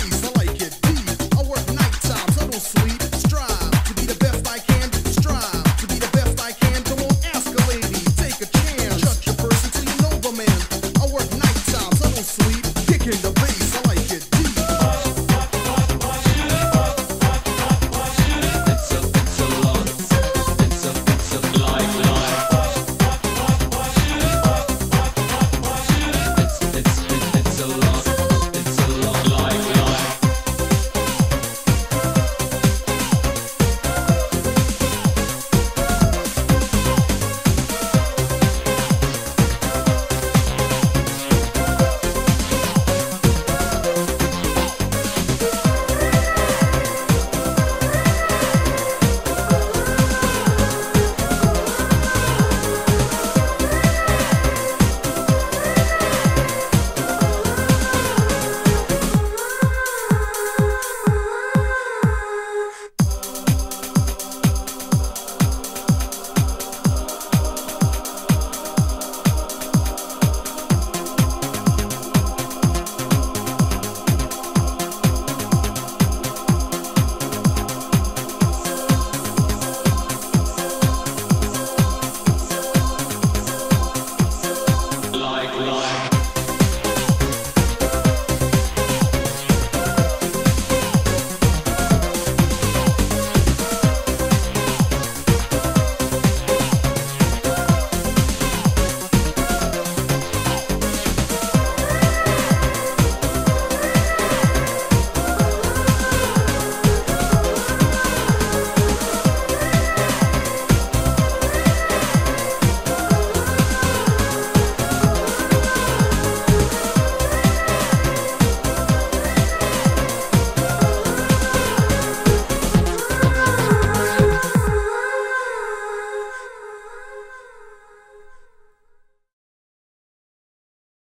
freeze.